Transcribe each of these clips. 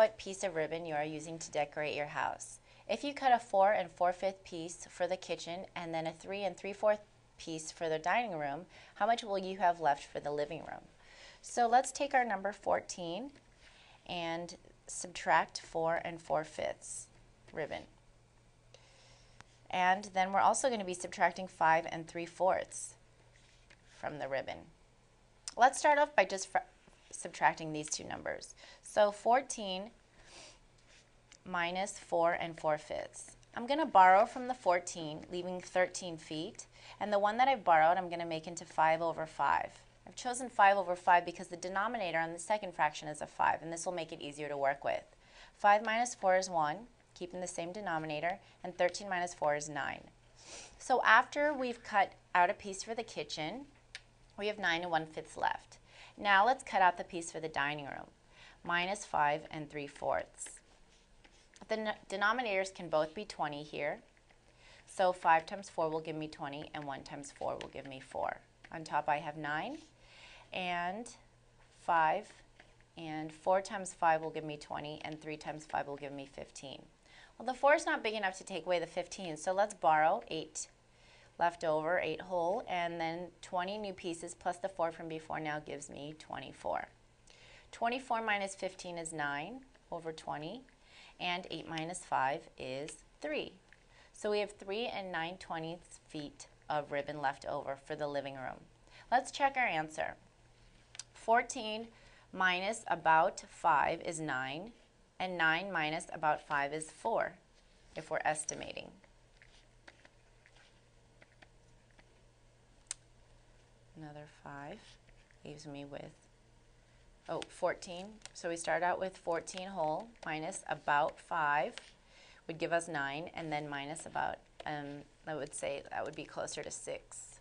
foot piece of ribbon you are using to decorate your house. If you cut a 4 and 4 fifth piece for the kitchen and then a 3 and 3 fourth piece for the dining room, how much will you have left for the living room? So let's take our number 14 and subtract 4 and 4 fifths ribbon. And then we're also going to be subtracting 5 and 3 fourths from the ribbon. Let's start off by just subtracting these two numbers. So 14 minus 4 and 4 fifths. I'm going to borrow from the 14, leaving 13 feet, and the one that I've borrowed I'm going to make into 5 over 5. I've chosen 5 over 5 because the denominator on the second fraction is a 5, and this will make it easier to work with. 5 minus 4 is 1, keeping the same denominator, and 13 minus 4 is 9. So after we've cut out a piece for the kitchen, we have 9 and 1 fifths left. Now let's cut out the piece for the dining room, minus 5 and 3 fourths. The denominators can both be 20 here. So 5 times 4 will give me 20, and 1 times 4 will give me 4. On top I have 9, and 5, and 4 times 5 will give me 20, and 3 times 5 will give me 15. Well, the 4 is not big enough to take away the 15, so let's borrow 8 left over, 8 whole, and then 20 new pieces plus the 4 from before now gives me 24. 24 minus 15 is 9 over 20, and 8 minus 5 is 3. So we have 3 and 9 twentieths feet of ribbon left over for the living room. Let's check our answer. 14 minus about 5 is 9, and 9 minus about 5 is 4, if we're estimating. Another 5 leaves me with, oh, 14. So we start out with 14 whole minus about 5 would give us 9, and then minus about, um, I would say that would be closer to 6,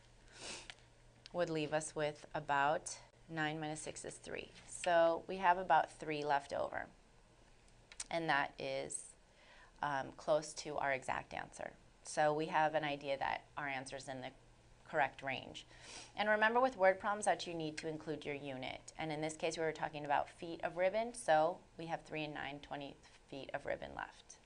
would leave us with about 9 minus 6 is 3. So we have about 3 left over and that is um, close to our exact answer. So we have an idea that our answer is in the correct range. And remember with word problems that you need to include your unit. And in this case, we were talking about feet of ribbon, so we have 3 and 9 20 feet of ribbon left.